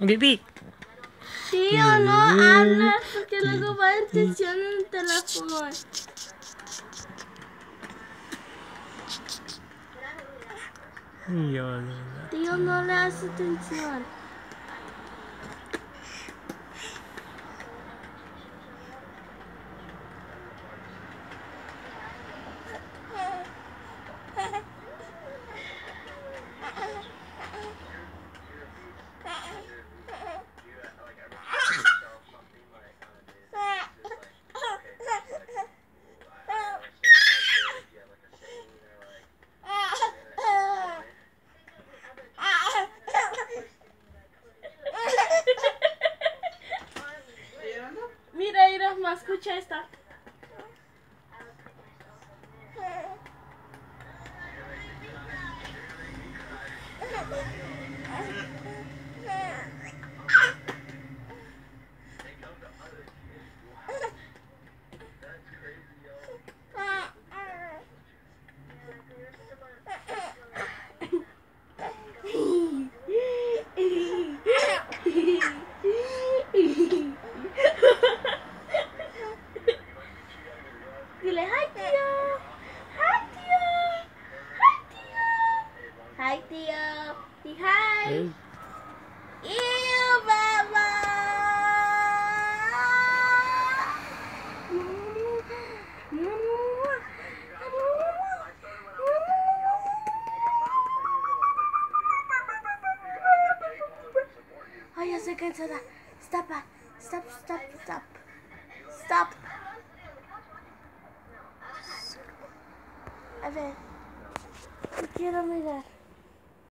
Bibi. Tío, no hablas porque luego va a atención en el teléfono. Tío, no le hace atención. Vilma, escucha esta. Hi. Hey. Ew, mama. Ay, ya estoy cansada. Stop, ah. stop, stop, stop. Stop. A ver, quiero mirar.